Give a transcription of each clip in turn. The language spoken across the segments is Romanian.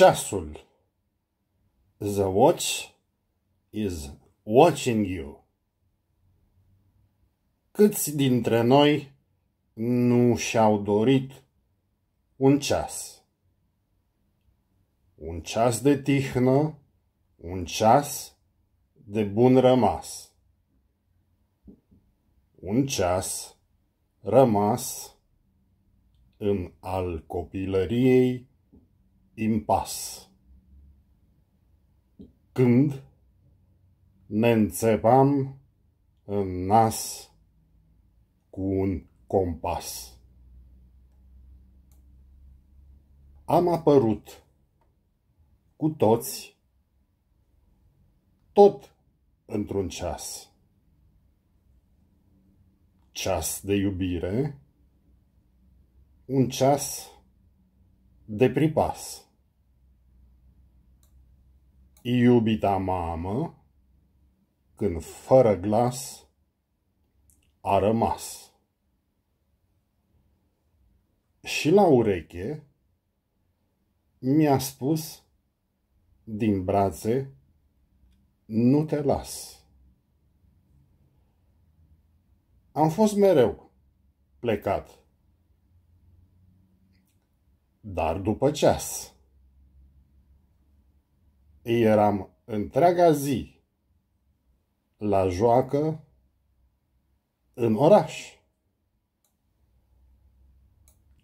Ceasul. The watch is watching you. Câți dintre noi nu și-au dorit un ceas? Un ceas de tihnă, un ceas de bun rămas. Un ceas rămas în al copilăriei impas. Când ne înțepam în nas cu un compas. Am apărut cu toți, tot într-un ceas. Ceas de iubire, un ceas de pripas. Iubita mamă, când fără glas a rămas. Și la ureche mi-a spus din brațe, nu te las. Am fost mereu plecat, dar după ceas. Eram întreaga zi la joacă în oraș.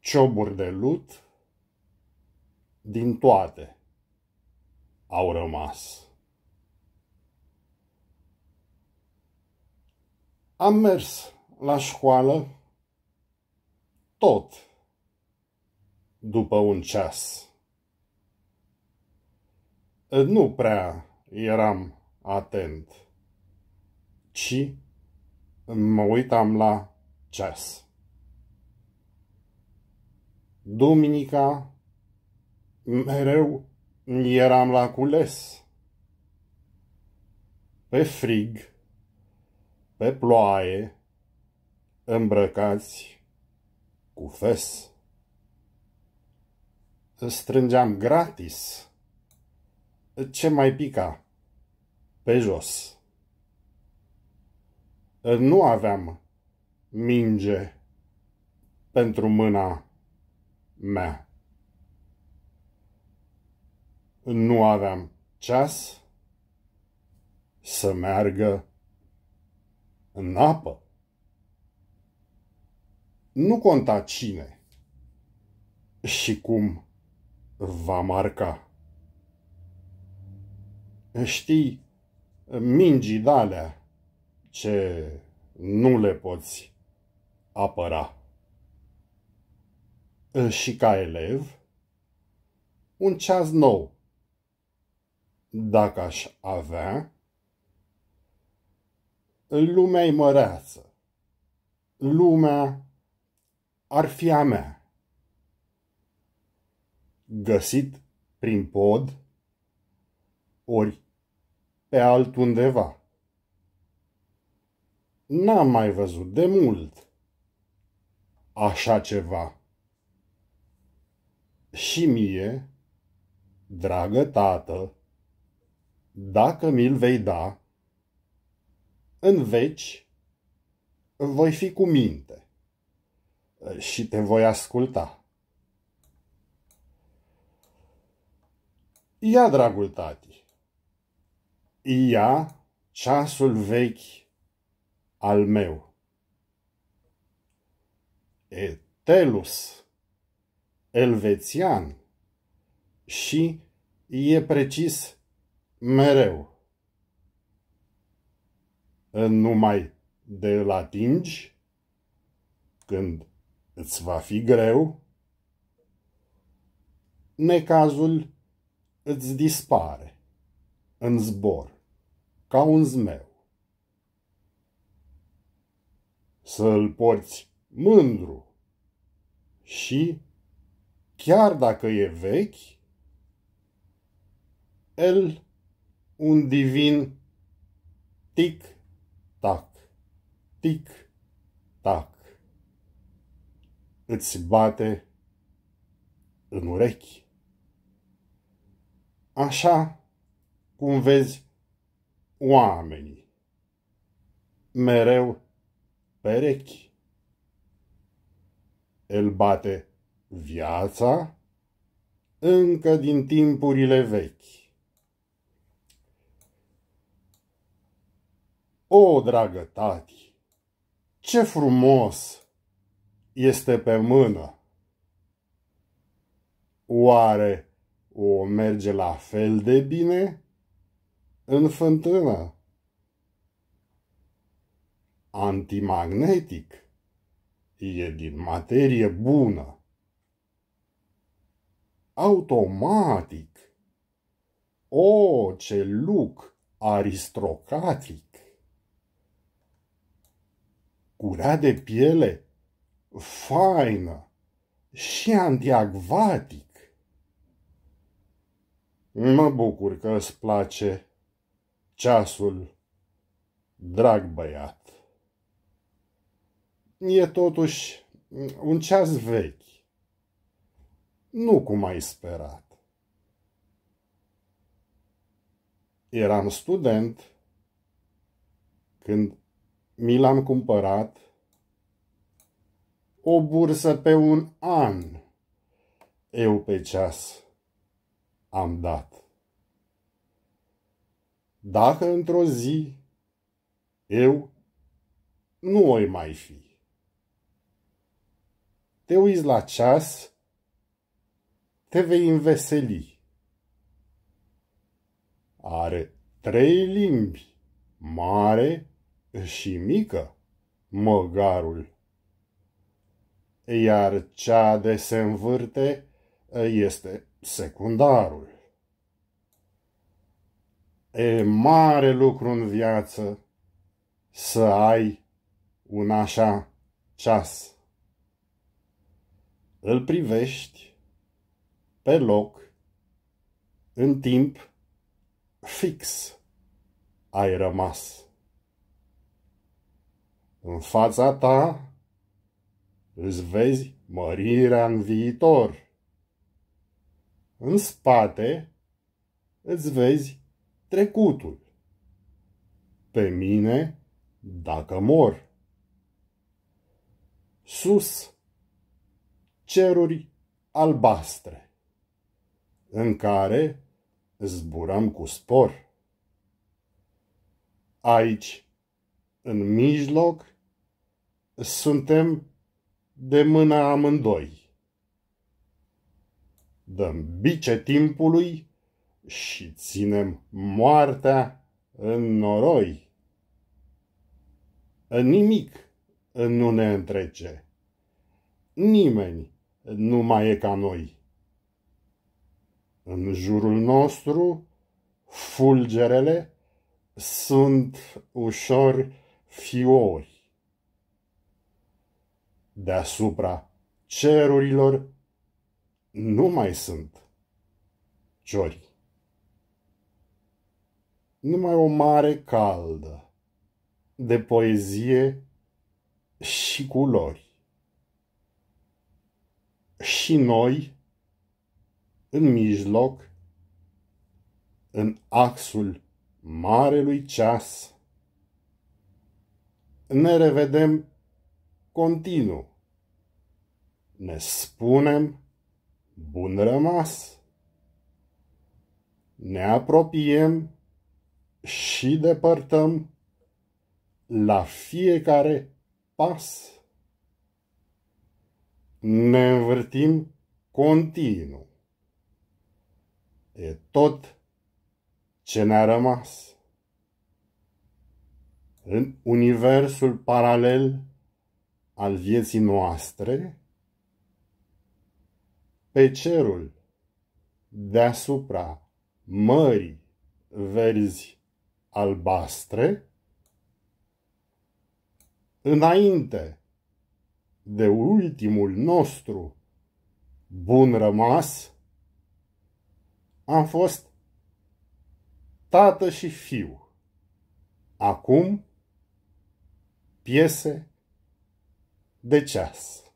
Cioburi de lut din toate au rămas. Am mers la școală tot după un ceas. Nu prea eram atent, ci mă uitam la ceas. Duminica mereu eram la cules. Pe frig, pe ploaie, îmbrăcați cu fes. Strângeam gratis ce mai pica pe jos. Nu aveam minge pentru mâna mea. Nu aveam ceas să meargă în apă. Nu conta cine și cum va marca. Știi, mingii dalea ce nu le poți apăra. Și ca elev, un ceas nou. Dacă aș avea, lumea-i măreață. Lumea ar fi a mea. Găsit prin pod, ori pe altundeva. N-am mai văzut de mult așa ceva. Și mie, dragă tată, dacă mi-l vei da, în veci voi fi cu minte și te voi asculta. Ia, dragul tati, ia ceasul vechi al meu. Etelus, elvețian și e precis mereu. Numai de îl atingi când îți va fi greu, necazul îți dispare în zbor, ca un zmeu. Să-l porți mândru și, chiar dacă e vechi, el un divin tic-tac, tic-tac, îți bate în urechi. așa cum vezi oamenii, mereu perechi. El bate viața încă din timpurile vechi. O, dragă tati, ce frumos este pe mână! Oare o merge la fel de bine în fântână? Antimagnetic e din materie bună. Automatic. O, ce luc aristocratic! Curea de piele faină și antiacvatic. Mă bucur că îți place ceasul, drag băiat. E totuși un ceas vechi, nu cum ai sperat. Eram student când mi l-am cumpărat o bursă pe un an. Eu pe ceas am dat. Dacă într-o zi eu nu oi mai fi. Te uiți la ceas, te vei înveseli. Are trei limbi, mare și mică, măgarul. Iar cea de se învârte este secundarul. E mare lucru în viață să ai un așa ceas. Îl privești pe loc, în timp fix ai rămas. În fața ta îți vezi mărirea în viitor. În spate îți vezi trecutul. Pe mine, dacă mor. Sus, ceruri albastre, în care zburăm cu spor. Aici, în mijloc, suntem de mână amândoi. Dăm bice timpului și ținem moartea în noroi. Nimic nu ne întrece. Nimeni nu mai e ca noi. În jurul nostru, fulgerele sunt ușor fiori. Deasupra cerurilor nu mai sunt ciori. Numai o mare caldă de poezie și culori. Și noi, în mijloc, în axul marelui ceas, ne revedem continuu. Ne spunem bun rămas. Ne apropiem și depărtăm la fiecare pas. Ne învârtim continuu. E tot ce ne-a rămas. În universul paralel al vieții noastre, pe cerul deasupra mării verzi albastre, înainte de ultimul nostru bun rămas, am fost tată și fiu. Acum, piese de ceas.